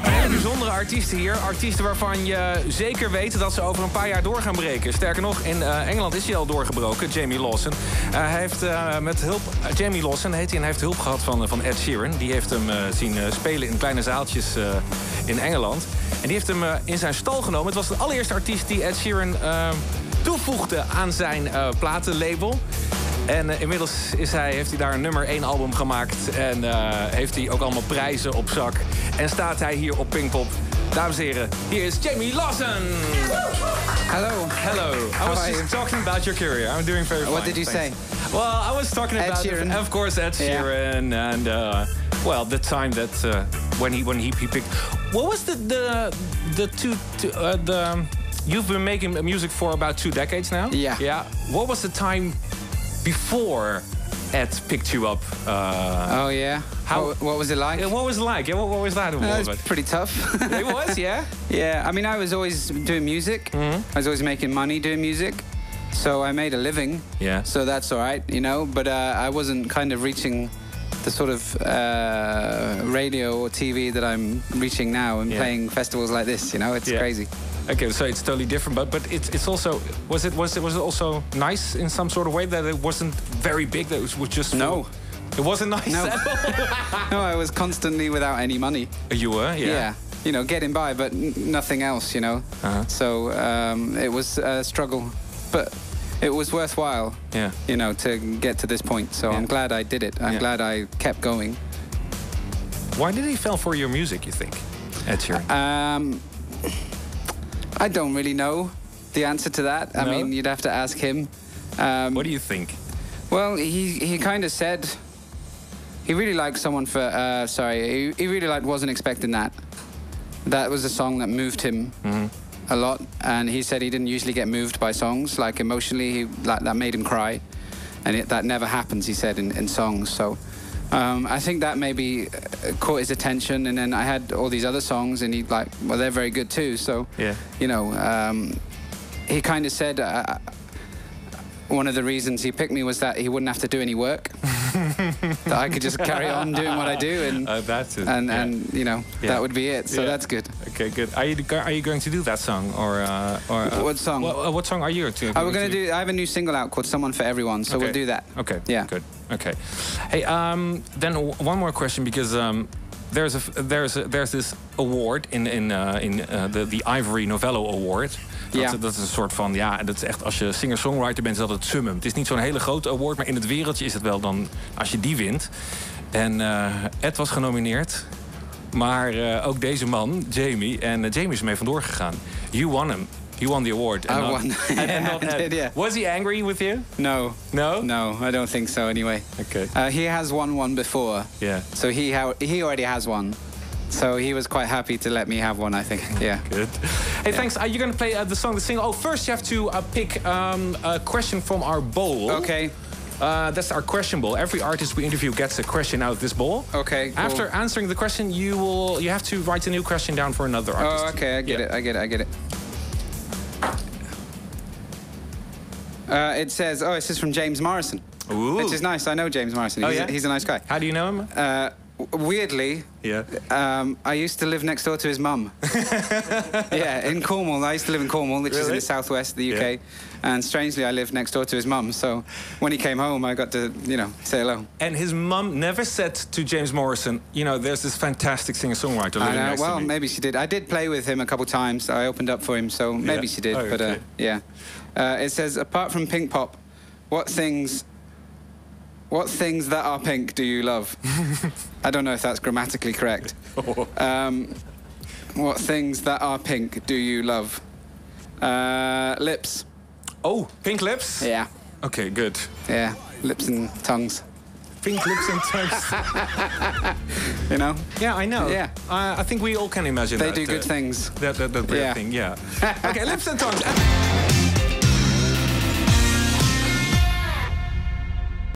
Hele bijzondere artiesten hier. Artiesten waarvan je zeker weet dat ze over een paar jaar door gaan breken. Sterker nog, in uh, Engeland is hij al doorgebroken, Jamie Lawson. Uh, hij heeft uh, met hulp, Jamie Lawson heet hij, en hij heeft hulp gehad van, van Ed Sheeran. Die heeft hem zien spelen in kleine zaaltjes in Engeland. En die heeft hem in zijn stal genomen. Het was de allereerste artiest die Ed Sheeran toevoegde aan zijn platenlabel. En uh, inmiddels is hij, heeft hij daar een nummer 1 album gemaakt. En uh, heeft hij ook allemaal prijzen op zak. En staat hij hier op Pinkpop. Dames en heren, hier is Jamie Lawson. Hello. Hello. I was just talking about your career. I'm doing very fine. What did you thanks. say? Well, I was talking about, of course, Ed Sheeran, yeah. and uh, well, the time that uh, when he when he, he picked. What was the the the two, two uh, the you've been making music for about two decades now? Yeah. Yeah. What was the time before Ed picked you up? Uh, oh yeah. How? What, what, was it like? What was it like? Yeah, what, what was that uh. It was pretty tough. it was, yeah. Yeah, I mean, I was always doing music. Mm -hmm. I was always making money doing music, so I made a living. Yeah. So that's all right, you know. But uh, I wasn't kind of reaching the sort of uh, radio or TV that I'm reaching now and Yeah. playing festivals like this. You know, it's Yeah. crazy. Okay, so it's totally different, but but it's it's also was it was it was it also nice in some sort of way that it wasn't very big that it was just No. it wasn't nice No. at all. no, I was constantly without any money. you were yeah. Yeah, you know, getting by, but nothing else, you know. Uh-huh. So um, it was a struggle, but it was worthwhile, Yeah. you know, to get to this point. So Yeah. I'm glad I did it. I'm Yeah. glad I kept going. Why did he fall for your music? You think, Ed Sheeran? Um, I don't really know the answer to that. I mean, you'd have to ask him. Um, what do you think? Well, he he kind of said he really liked someone for. Uh, sorry, he, he really like wasn't expecting that. That was a song that moved him a lot, and he said he didn't usually get moved by songs. Like emotionally, he like that made him cry, and it, that never happens. He said in, in songs. So. Um, I think that maybe uh, caught his attention, and then I had all these other songs, and he like, well, they're very good too. So, Yeah. you know, um, he kind of said uh, one of the reasons he picked me was that he wouldn't have to do any work, that I could just carry on doing what I do, and Uh, that's it. and yeah. and you know Yeah. that would be it. So Yeah. that's good. Okay, good. Are you are you going to do that song or uh, or uh, What song? What, uh, what song are you going to? Oh, we're gonna do. I have a new single out called "Someone for Everyone," so we'll do that. Okay. Yeah. Good. Okay. Hey, um, then w- one more question because um, there's a there's a, there's this award in in uh, in uh, the the Ivory Novello Award. Dat, Ja. dat is een soort van ja, dat is echt als je singer-songwriter bent, is dat het summum. Het is niet zo'n hele grote award, maar in het wereldje is het wel dan als je die wint. En eh, Ed was genomineerd. Maar eh, ook deze man, Jamie, en Jamie is ermee vandoor gegaan. You won him. You won the award. And I not- won. Yeah, did, yeah. Was he angry with you? No, No? no, I don't think so. Anyway, Okay. uh, he has won one before, Yeah. so he ha- he already has one. So he was quite happy to let me have one. I think. Yeah. Good. Hey, thanks. Are you going to play uh, the song, the single? Oh, first you have to uh, pick um, a question from our bowl. Okay. Uh, that's our question bowl. Every artist we interview gets a question out of this bowl. Okay. cool. After answering the question, you will you have to write a new question down for another artist. Oh, okay. I get Yeah. it. I get it. I get it. Uh, it says, oh, this is from James Morrison. Ooh. Which is nice. I know James Morrison. Oh, he's, yeah? a, he's a nice guy. How do you know him? Uh, weirdly, Yeah. um, I used to live next door to his mum. yeah, in Cornwall. I used to live in Cornwall, which is in the southwest of the UK. Yeah. And strangely, I lived next door to his mum. So when he came home, I got to, you know, say hello. And his mum never said to James Morrison, you know, there's this fantastic singer-songwriter I living know, next well, to me. maybe she did. I did play with him a couple times. I opened up for him, so maybe Yeah. she did. Oh, but uh, yeah, uh, it says apart from Pinkpop, what things, what things that are pink do you love? I don't know if that's grammatically correct. Um, what things that are pink do you love? Uh, lips. Oh, pink lips? Yeah, Okay, good. yeah, lips and tongues. Pink lips and tongues. You know, yeah, I know. Yeah. Uh, I think we all can imagine they that. do good uh, things. That, that, that weird Yeah. thing, yeah. okay, lips and tongues.